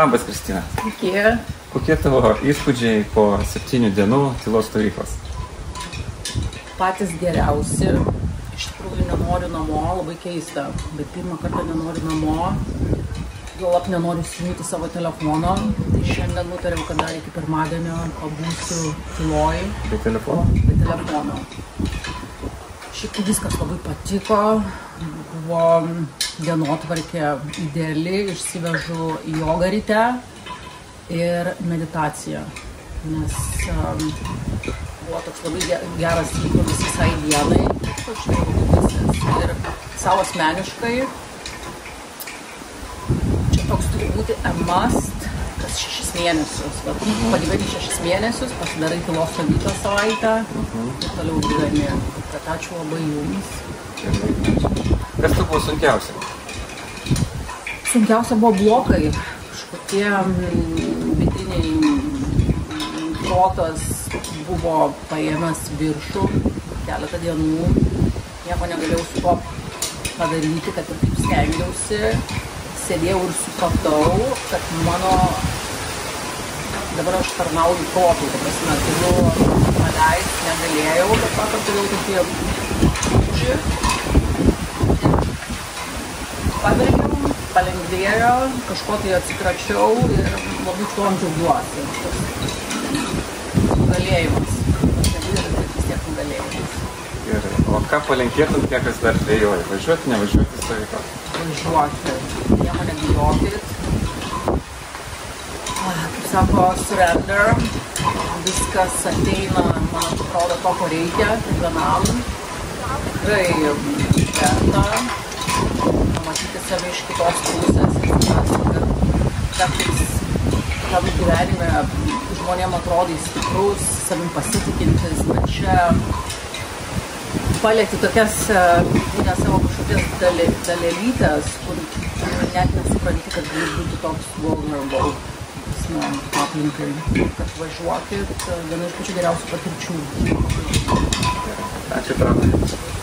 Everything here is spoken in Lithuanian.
Labas, Kristina. Iki Kokie tavo įspūdžiai po septynių dienų tylos stovyklos? patys geriausi. Iš tikrųjų nenoriu namo, labai keista, bet pirmą kartą nenoriu namo. Juolap nenoriu įsijungti savo telefono. Tai šiandien nutariau, kad dar iki pirmadienio pabūsiu tyloj Be telefono? be telefono. Šiaip tai viskas labai patiko. Buvo dienotvarkė ideali, išsivežu jogą ryte ir meditaciją. Nes um, buvo toks labai ge- geras įprotis visai dienai. Ir savo asmeniškai čia toks turi būti šešis mėnesius. Vat, Pagyveni šešis mėnesius, pasidarai tylos stovyklą savaitę ir toliau gyveni. Tad ačiū labai jums. Kas tau buvo sunkiausia? Sunkiausia buvo blokai, kažkokie mm, vidiniai mm, protas buvo paėmęs viršų keletą dienų, nieko negalėjau su tuo padaryti, kad ir kaip stengiausi, sėdėjau ir supratau, kad mano dabar aš tarnauju protui, ta prasme, turiu paleisti, negalėjau, bet vakar turėjau tokį lūžį paverkiau, palengvėjo, kažko tai atsikračiau ir labai tuom džiaugiuosi. Galėjimas. Vis tiek galėjimas. Gerai. O ką palinkėtum tie, kas dar dvėjoja? Važiuoti, nevažiuoti stovyklą? Važiuoti. Nieko nebijokit. Sako, surrender. Viskas ateina, man atrodo, to, ko reikia kiekvienam. Tikrai verta pamatyti save iš kitos pusės ir suprasti, kad kartais tam gyvenime žmonėm atrodai stiprus, savim pasitikintis, bet čia palėti tokias vidinę savo kažkokias dalelytės, kur net nesupranti, kad gali būti toks vulnerable prasme, aplinkai. Kad važiuokit, e, viena iš pačių geriausių patirčių. Ačiū tau.